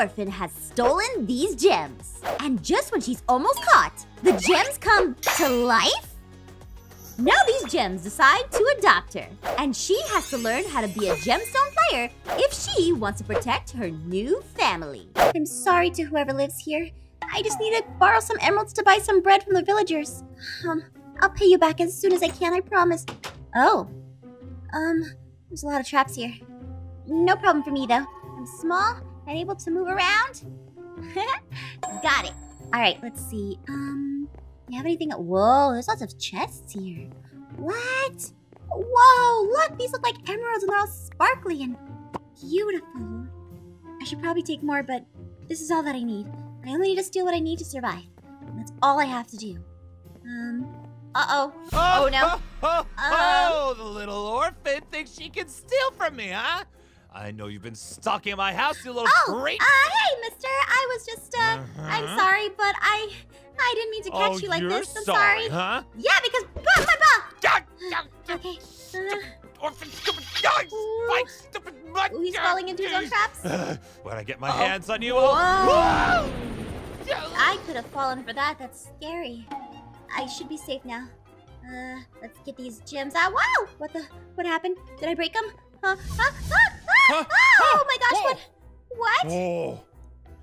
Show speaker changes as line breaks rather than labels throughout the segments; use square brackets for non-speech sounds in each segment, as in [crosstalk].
orphan has stolen these gems. And just when she's almost caught, the gems come to life? Now these gems decide to adopt her, and she has to learn how to be a gemstone player if she wants to protect her new family. I'm sorry to whoever lives here. I just need to borrow some emeralds to buy some bread from the villagers. Um, I'll pay you back as soon as I can, I promise. Oh. Um, there's a lot of traps here. No problem for me, though. I'm small and able to move around. [laughs] Got it. All right, let's see. Um, you have anything? Whoa, there's lots of chests here. What? Whoa, look, these look like emeralds and they're all sparkly and beautiful. I should probably take more, but this is all that I need. I only need to steal what I need to survive. And that's all I have to do. Um, uh-oh. Oh, no. [laughs]
Oh,
Um.
oh, the little orphan thinks she can steal from me, huh? I know you've been stalking my house, you little
Oh,
creep.
uh, hey, mister. I was just, uh, I'm
Uh-huh.
sorry, but I, I didn't mean to catch
oh,
you like this. I'm
sorry,
sorry.
huh?
Yeah, because, bah, bah, bah.
Ah, ah, ah,
Okay. Uh,
Orphan, stupid, ah,
Ooh.
stupid.
Ooh, he's falling into his own traps. [sighs]
when I get my
Uh-oh.
hands on you,
Whoa.
I'll... Whoa!
I could have fallen for that. That's scary. I should be safe now. Uh, let's get these gems out. Wow! What the? What happened? Did I break them? Huh? Huh? Ah,
Huh?
oh my gosh!
Whoa.
What? What?
Oh.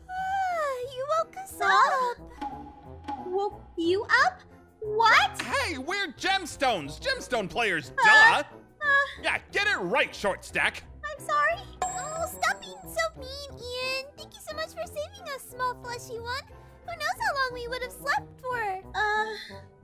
Ah, you woke us up. Woke you up? What?
Hey, we're gemstones. Gemstone players, duh.
Uh,
yeah, get it right, short stack.
I'm sorry. Oh, stop being so mean, Ian. Thank you so much for saving us, small fleshy one. Who knows how long we would have slept for? Uh,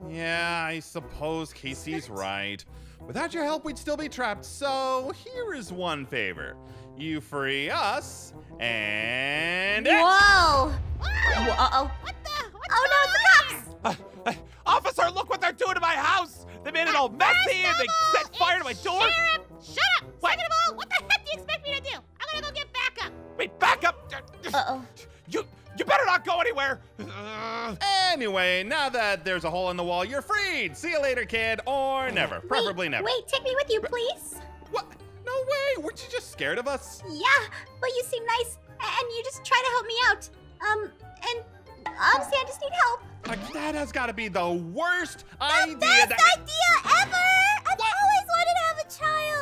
Yeah, I suppose Casey's right. Without your help, we'd still be trapped. So here is one favor: you free us, and
whoa. Uh oh. What the? oh no, it's the cops.
Uh, uh, officer, look what they're doing to my house! They made it all messy and they set fire to my door!
Sheriff, shut up!
What?
Second of all, what the heck do you expect me to do? I'm gonna go get backup.
Wait, back up!
Uh oh.
You, you better not go anywhere! Uh,
anyway, now that there's a hole in the wall, you're freed. See you later, kid, or never. Preferably
wait,
never.
Wait, take me with you, please.
What? No way. Weren't you just scared of us?
Yeah, but you seem nice, and you just try to help me out. Um, and honestly, I just need help.
Like, that has got to be the worst idea.
Best
that-
idea ever!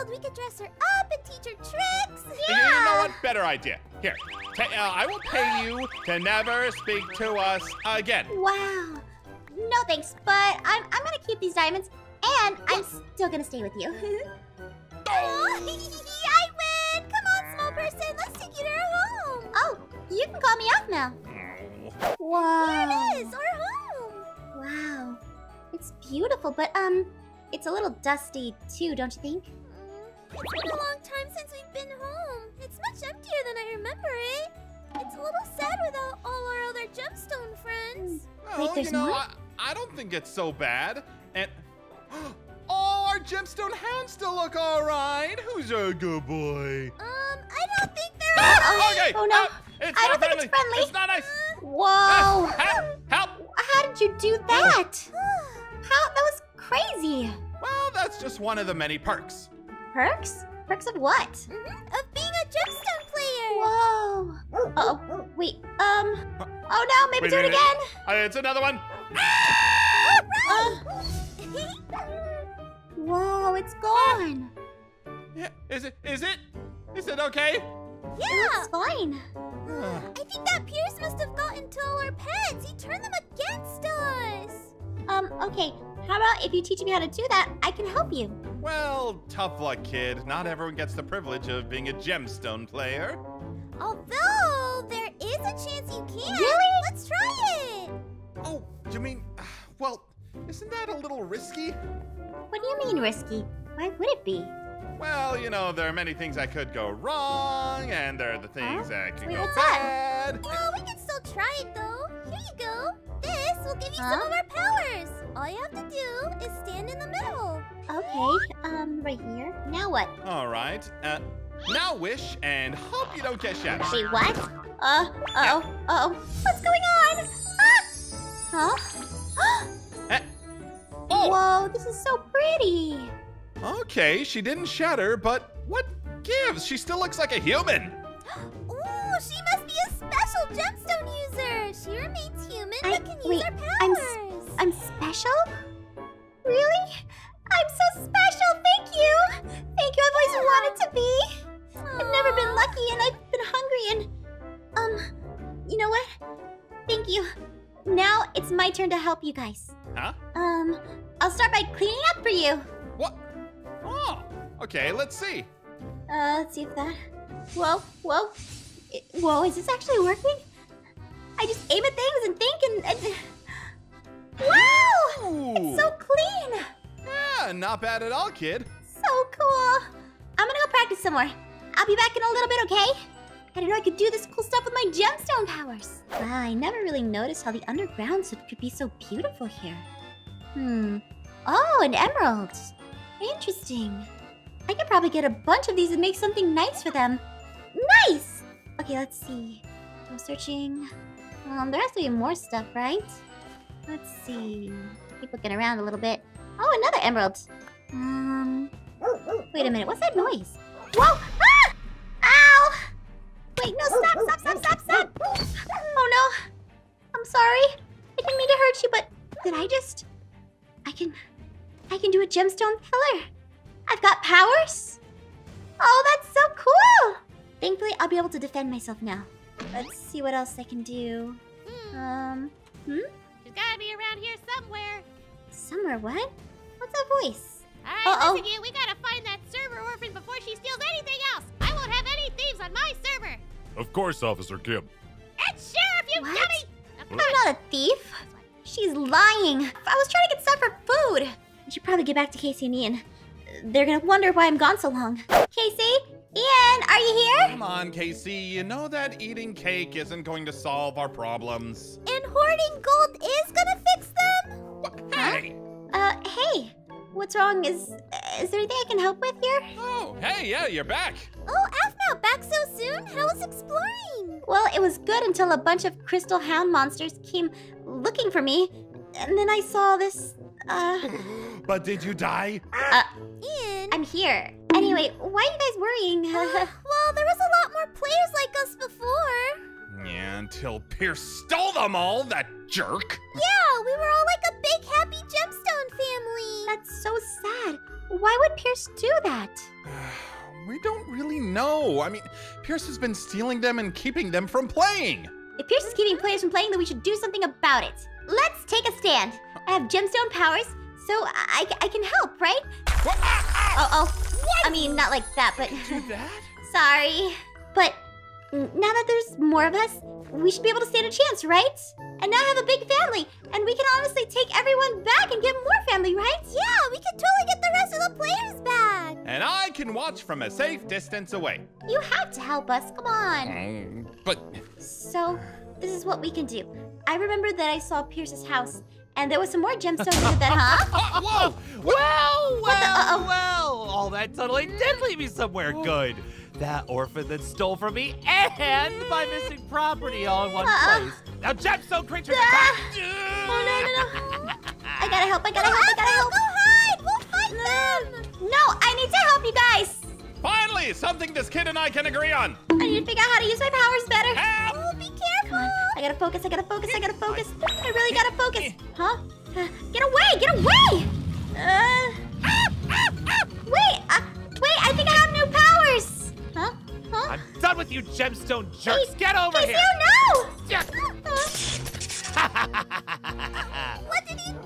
A. We could dress her up and teach her tricks. Yeah.
You know what? Better idea. Here, ta- uh, I will pay you to never speak to us again.
Wow. No thanks, but I'm I'm gonna keep these diamonds, and I'm still gonna stay with you. [laughs] [laughs] I win! Come on, small person, let's take you to our home. Oh, you can call me off now. Wow. Here it is, our home. Wow. It's beautiful, but um, it's a little dusty too, don't you think? It's been a long time since we've been home. It's much emptier than I remember it. It's a little sad without all our other gemstone friends.
Well,
Wait, there's
you know,
more?
I, I don't think it's so bad. And [gasps] oh, our gemstone hounds still look all right. Who's a good boy?
Um, I don't think they're.
Ah, okay.
Oh no.
uh, it's
I
not
don't think it's friendly.
It's not nice.
Whoa.
Ah, help! Help!
How did you do that? [sighs] How? That was crazy.
Well, that's just one of the many perks.
Perks? Perks of what? Of being a gemstone player. Whoa. Uh oh. Wait. Um. Oh no. Maybe
Wait,
do it
wait, wait.
again.
Uh, it's another one.
Uh, whoa. It's gone.
Yeah, Is it? Is it? Is it okay?
Yeah. It's fine.
Ah.
I think that Pierce must have gotten to all our pets. He turned them against us. Um. Okay. How about if you teach me how to do that, I can help you.
Well, tough luck, kid. Not everyone gets the privilege of being a gemstone player.
Although there is a chance you can. Really? Let's try it.
Oh, you mean? [sighs] Well, isn't that a little risky?
What do you mean risky? Why would it be?
Well, you know, there are many things that could go wrong, and there are the things
Huh?
that could
Wait,
go
what's
bad.
Well, we can still try it though. Here you go. This will give you some of our powers. All you have to do is stand in the middle. Okay, um, right here. Now what?
All right. Uh, now wish and hope you don't get shattered.
Wait, what? Uh, uh-oh, uh-oh. What's going on? Ah! Huh?
Eh. [gasps] Oh,
Whoa, this is so pretty.
okay. She didn't shatter, but what gives? She still looks like a human. [gasps]
Ooh, she must be a special gemstone user. She remains human I, but can use our powers. I'm, I'm special? Really? I'm so special, thank you! Thank you, I've always wanted to be. I've never been lucky and I've been hungry and... Um, you know what? Thank you. Now it's my turn to help you guys.
Huh?
Um, I'll start by cleaning up for you.
What? Oh, okay, let's see.
Uh, let's see if that... Whoa, whoa. It- whoa, is this actually working? I just aim at things and think and... and... Wow!
Ooh.
It's so clean!
Yeah, not bad at all, kid.
So cool! I'm gonna go practice some more. I'll be back in a little bit, okay? I didn't know I could do this cool stuff with my gemstone powers. Wow, I never really noticed how the underground could be so beautiful here. Hmm. Oh, an emerald. Interesting. I could probably get a bunch of these and make something nice for them. Nice! Okay, let's see. I'm searching. Um, there has to be more stuff, right? Let's see. Keep looking around a little bit. Oh, another emerald. Um. Wait a minute. What's that noise? Whoa! Ah! Ow! Wait, no! Stop! Stop! Stop! Stop! Stop! Oh no! I'm sorry. I didn't mean to hurt you, but did I just? I can. I can do a gemstone pillar. I've got powers. Oh, that's so cool! Thankfully, I'll be able to defend myself now. Let's see what else I can do.
Hmm.
Um.
She's gotta be around here somewhere.
Somewhere. What? What's that voice?
Alright,
Uh-oh.
listen you, we gotta find that server orphan before she steals anything else. I won't have any thieves on my server.
Of course, Officer Kim.
It's Sheriff, you
What?
dummy!
I'm
on.
not a thief. She's lying. I was trying to get stuff for food. I should probably get back to Casey and Ian. They're gonna wonder why I'm gone so long. Casey? Ian, are you here?
Come on, Casey. You know that eating cake isn't going to solve our problems.
And hoarding gold is gonna fix them?
What? Hey!
Uh, hey. What's wrong? Is is there anything I can help with here?
Oh, hey, yeah, you're back.
Oh, Aphmau, back so soon? How was exploring? Well, it was good until a bunch of crystal hound monsters came looking for me. And then I saw this, uh...
But did you die?
Uh, Ian? I'm here. Anyway, why are you guys worrying? [laughs] well, there was a lot more players like us before.
Yeah, until Pierce stole them all, that jerk.
Yeah, we were all like a big happy gemstone family. That's so sad. Why would Pierce do that? [sighs]
We don't really know. I mean, Pierce has been stealing them and keeping them from playing.
If Pierce is keeping players from playing, then we should do something about it. Let's take a stand. I have gemstone powers, so I, I can help, right?
What? Ah, ah!
Oh, oh. I mean, not like that, but
Do that? [laughs]
sorry. But now that there's more of us, we should be able to stand a chance, right? And now have a big family, right? Yeah, we can totally get the rest of the players back.
And I can watch from a safe distance away.
You have to help us, come on.
Mm, But
So, this is what we can do. I remember that I saw Pierce's house, and there was some more gemstones in that, huh?
Ah, [laughs] whoa!
Well,
the-
well,
uh-oh.
well. All that totally did lead me somewhere good. That orphan that stole from me and my missing property all in one
Uh-uh.
place. Now, gemstone creatures
Ah.
attack!
Oh, no, no, no. [laughs] I gotta help, I gotta help, I gotta help. Go hide, we'll fight them. No, I need to help you guys.
Finally, something this kid and I can agree on.
I need to figure out how to use my powers better.
Help!
Oh, be careful. I gotta focus, I gotta focus, I gotta focus. I really gotta focus. Huh? Uh, get away, get away! Uh. Wait, uh, wait, I think I have new powers. Huh? Huh?
I'm done with you gemstone jerks.
Hey,
Get over
Casey,
here!
oh no!
Yeah. [laughs] [laughs]
What did he do?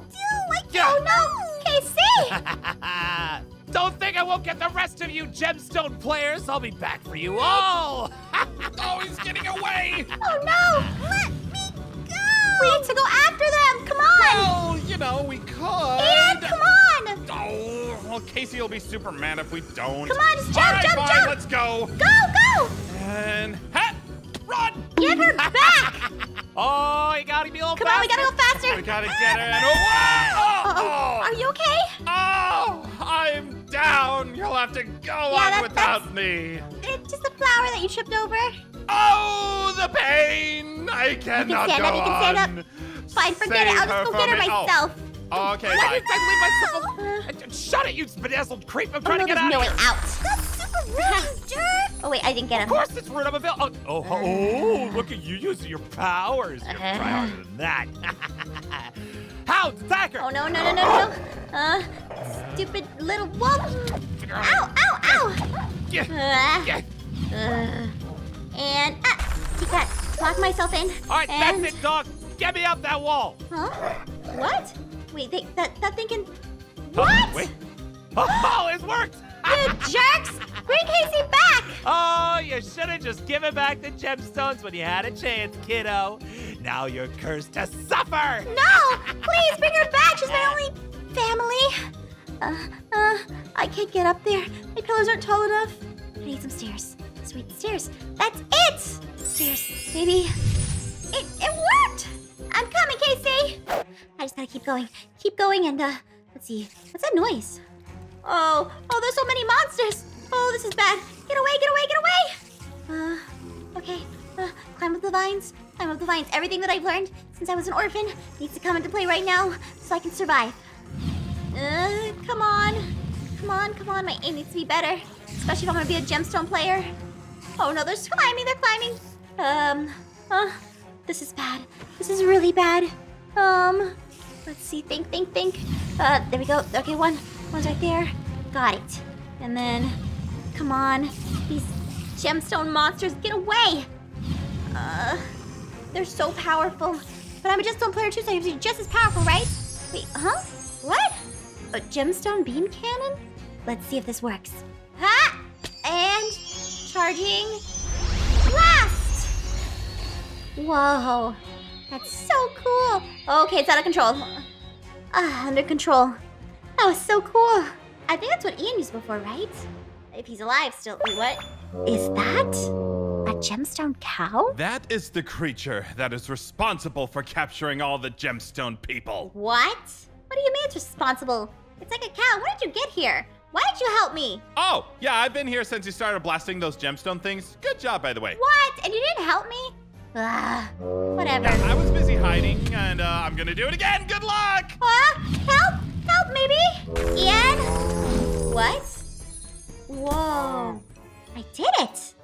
I
Yeah.
don't know. Casey! [laughs]
Don't think I won't get the rest of you gemstone players. I'll be back for you all. [laughs]
Oh, he's getting away!
Oh no! Let me go! We need to go after them! Come on!
Well, you know, we could.
And come on!
Oh, well, Casey will be super mad if we don't.
Come on, just jump,
All right,
jump,
fine,
jump.
let's go.
Go, go!
And ha, run!
Get her back!
Oh, you gotta be a little
Come on, we gotta go faster!
We gotta get her. Oh,
Uh-oh.
oh,
Are you okay?
oh, I'm down. You'll have to go
Yeah,
on without me.
It's just a flower that you tripped over.
Oh, the pain! I cannot you can
stand
go
up, you can stand
on.
up. Fine, forget it. I'll just go get her.
Oh,
myself.
Okay,
Why
bye.
I leave myself? Shut it, you bedazzled creep! I'm
oh
trying
no,
to get out
no way out. Rude, jerk! Oh, wait, I didn't get him.
Of course it's rude. I'm a villain. Oh, oh, oh, look at you using your powers. You're
Uh-huh.
harder than that. [laughs] Hound, attacker!
Oh, no, no, no, no, no. Uh, stupid little wolf. Ow, ow, ow. Uh, uh, and, ah, take that. Lock myself in.
All right,
and,
that's it, dog. Get me up that wall.
Huh? What? Wait, they, that, that thing can...
Oh,
What?
wait. Oh, [laughs] it worked.
You jerks! [laughs] Bring Casey back!
Oh, you should have just given back the gemstones when you had a chance, kiddo. Now you're cursed to suffer.
No! Please bring her back! She's my only family! Uh, uh, I can't get up there. My pillows aren't tall enough. I need some stairs. Sweet stairs. That's it! Stairs. Maybe. It, it worked! I'm coming, Casey! I just gotta keep going. Keep going and, uh, let's see. What's that noise? Oh, oh, there's so many monsters! Oh, this is bad. Get away, get away, get away! Uh, okay. Uh, climb up the vines. Climb up the vines. Everything that I've learned since I was an orphan needs to come into play right now so I can survive. Uh, come on. Come on, come on. My aim needs to be better. Especially if I'm gonna be a gemstone player. Oh no, they're climbing, they're climbing. Um, uh, this is bad. This is really bad. Um, let's see, think, think, think. Uh, there we go. Okay, one, one's right there. Got it. And then, come on, these gemstone monsters, get away! Uh, they're so powerful. But I'm a gemstone player too, so I have to be just as powerful, right? Wait, huh? What? A gemstone beam cannon? Let's see if this works. Ha! And charging. Blast! Whoa, that's so cool. Okay, it's out of control. Ah, under control. That was so cool. I think that's what Ian used before, right? If he's alive still. Wait, what? Is that a gemstone cow?
That is the creature that is responsible for capturing all the gemstone people.
What? What do you mean it's responsible? It's like a cow. When did you get here? Why did you help me?
Oh, yeah, I've been here since you started blasting those gemstone things. Good job, by the way.
What? And you didn't help me? Ah, whatever.
I was busy hiding, and uh, I'm gonna do it again. Good luck!
Huh? Help! Help, maybe? Ian? What? Whoa. I did it.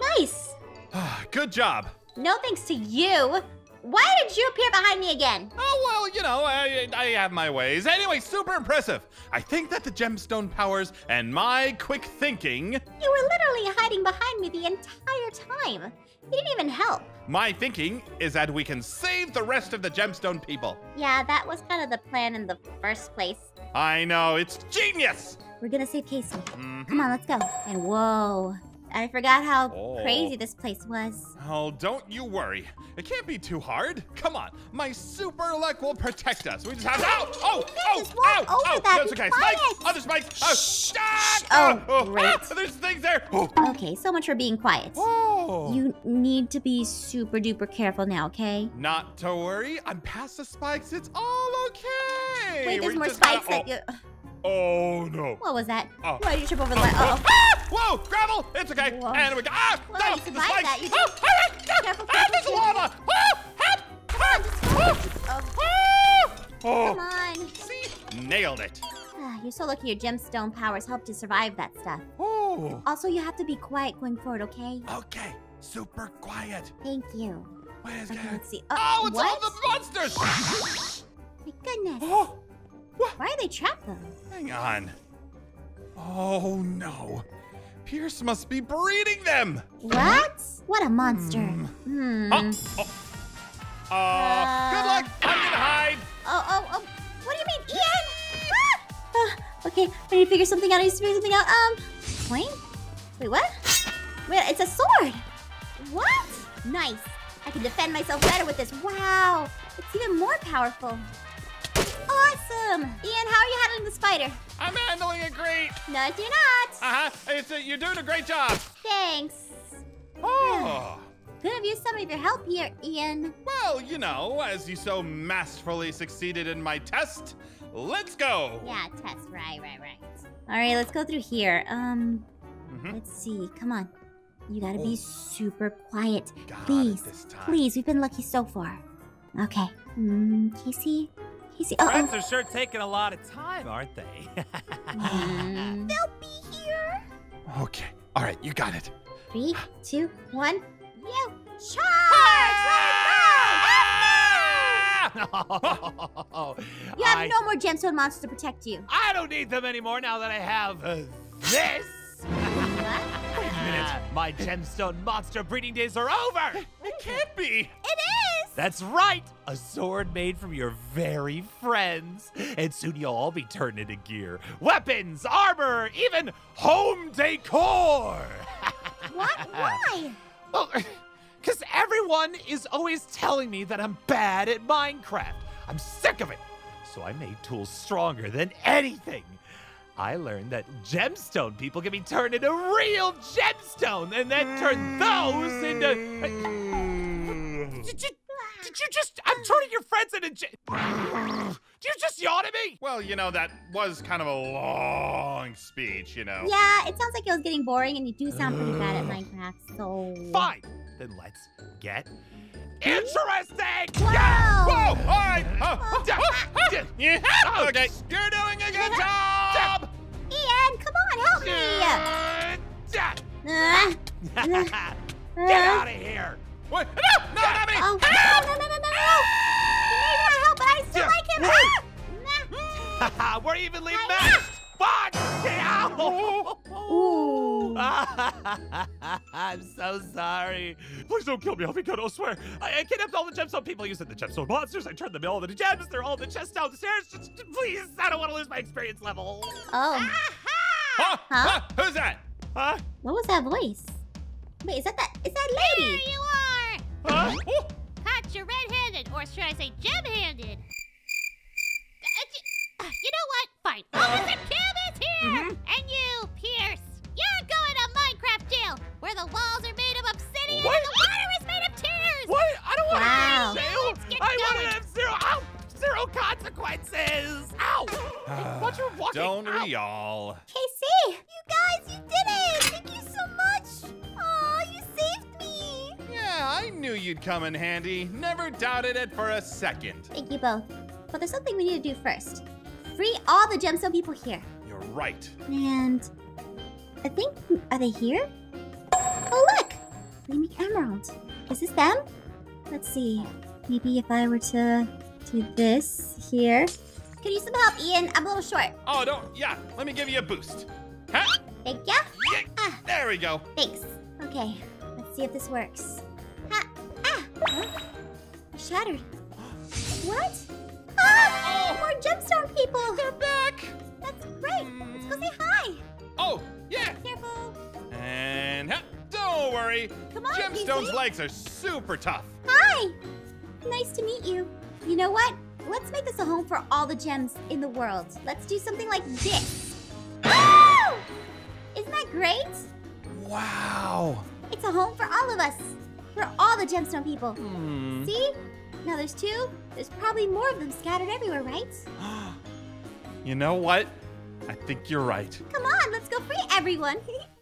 Nice.
Ah, good job.
No thanks to you. Why did you appear behind me again?
Oh, well, you know, I, I have my ways. Anyway, super impressive. I think that the gemstone powers and my quick thinking,
You were literally hiding behind me the entire time. You didn't even help.
my thinking is that we can save the rest of the gemstone people.
Yeah, that was kind of the plan in the first place.
I know, it's genius!
We're gonna save Casey.
Mhm.
Come on, let's go. And whoa, I forgot how
Oh.
crazy this place was.
Oh, don't you worry. It can't be too hard. Come on, my super luck will protect us. We just have to. Ow! Oh! Oh! Ow!
over
oh!
that.
That's okay.
quiet.
Spikes! Other spikes! Oh! Ah!
Oh,
Ah!
great.
ah, [laughs] there's things there. Oh! [gasps]
Okay, so much for being quiet.
oh.
You need to be super duper careful now, okay?
Not to worry. I'm past the spikes. It's all okay.
Wait, there's
We
more
gotta-
spikes that you.
Oh, oh, no.
What was that?
Oh.
Why did you trip over the
Oh, oh,
Uh oh.
ah! Whoa! Gravel! It's okay.
Whoa.
And we go. Ah!
Whoa,
no!
you
the
survived
spikes.
that. You
Ah,
did-
ah, ah,
Careful,
ah,
careful,
there's
careful.
lava. Ah! Help! Ah!
Oh,
Ah!
come
Oh,
on.
see? Nailed it.
Ah, You're so lucky your gemstone powers helped to survive that stuff.
Oh.
Also, you have to be quiet going forward, okay?
Okay. Super quiet.
Thank you.
Wait, it's
Okay, let's see. Uh,
Oh, it's
what?
all the monsters.
My goodness.
Oh,
Why are they trapped though?
hang on. Oh no. Pierce must be breeding them.
What? What a monster. Hmm.
Oh, oh. Uh, good luck. I'm gonna hide.
Oh, oh, oh. What do you mean, Ian? Ah! Ah, okay, I need to figure something out. I need to figure something out. Um, point? Wait, what? Wait, it's a sword. What? Nice. I can defend myself better with this. Wow. It's even more powerful. Awesome. Ian, how are you handling the spider?
I'm handling it great.
No, do not.
Uh huh. It's uh, you're doing a great job.
Thanks.
Oh. [sighs]
Could have used some of your help here, Ian.
Well, you know, as you so masterfully succeeded in my test, let's go.
Yeah, test. Right, right, right. All right, let's go through here. Um,
Mhm.
let's see. Come on. You gotta
Oh.
be super quiet.
Got
Please,
this time.
please. We've been lucky so far. Okay. Mm, Casey? Casey? Uh
Friends are sure taking a lot of time, aren't they?
Mm. They'll be here.
Okay. All right, you got it.
Three, two, one. You charge! You have
I,
no [laughs] more gemstone monsters to protect you.
I don't need them anymore now that I have uh, this.
What?
minute. My gemstone monster breeding days are over.
It can't be.
It is!
That's right, a sword made from your very friends. And soon you'll all be turned into gear, weapons, armor, even home decor. [laughs]
What? Why?
Well, [laughs] because everyone is always telling me that I'm bad at Minecraft. I'm sick of it. So I made tools stronger than anything. I learned that gemstone people can be turned into real gemstone and then turn those into. Hmm. [laughs] Did you, just. I'm turning your friends into. Gem- did you just yawn at me?
Well, you know, that was kind of a long speech, you know.
Yeah, it sounds like it was getting boring, and you do sound pretty bad at Minecraft, so.
Fine. Then let's get interesting.
Wow!
Whoa! All right. Oh, oh,
Yeah.
oh, oh.
Yeah.
Yeah. Okay. You're doing a good job.
Ian, come on, help me!
Yeah.
Uh, [laughs]
Get out of here!
What? No, no, not me.
Oh, no, no, no, no, no, no! He may not help, but I still
Yeah.
like him! Ah! Nah. [laughs]
We're evenly matched! Fuck! Ow!
Ooh. [laughs]
I'm so sorry. Please don't kill me, I'll be good, I swear. I, I kidnapped all the gemstone people using the gemstone monsters. I turned them all into gems. They're all in the chest downstairs. Just, please, I don't want to lose my experience level.
Oh,
Huh?
Huh?
Who's that?
Huh?
what was that voice? Wait, is that that? Is that
There
lady?
you are!
Huh?
Oh,
Caught you red-handed, or should I say gem-handed? Uh, uh, you know what? Fine. Officer Kim is here! And you, Pierce, you're going to Minecraft jail, where the walls are made of obsidian
What?
and the water is made of tears!
What? I don't want
Wow.
to go to jail.
Let's get
I want to have zero, ow, zero consequences. Ow! [sighs] Watch your walking.
don't
Ow.
we all?
KC, you guys, you did it!
I knew you'd come in handy. Never doubted it for a second.
Thank you both. But there's something we need to do first. Free all the gemstone people here.
You're right.
And I think are they here? Oh look! Gleaming Emerald. Is this them? Let's see. Maybe if I were to do this here. Could use some help, Ian. I'm a little short.
Oh, don't. Yeah, let me give you a boost. Huh?
Thank ya.
Yeah,
Ah,
there we go.
thanks. Okay, let's see if this works. Huh? Shattered. [gasps] What? Ah! More gemstone people! They're back! That's great. Let's go say hi.
Oh, yeah.
Careful.
And huh, don't worry.
Come on,
Gemstone's legs are super tough.
Hi! Nice to meet you. You know what? Let's make this a home for all the gems in the world. Let's do something like this. [gasps] Oh! Isn't that great?
Wow.
It's a home for all of us. For all the gemstone people.
Hmm.
See? Now there's two. There's probably more of them scattered everywhere, right? [gasps]
You know what? I think you're right.
Come on, let's go free everyone. [laughs]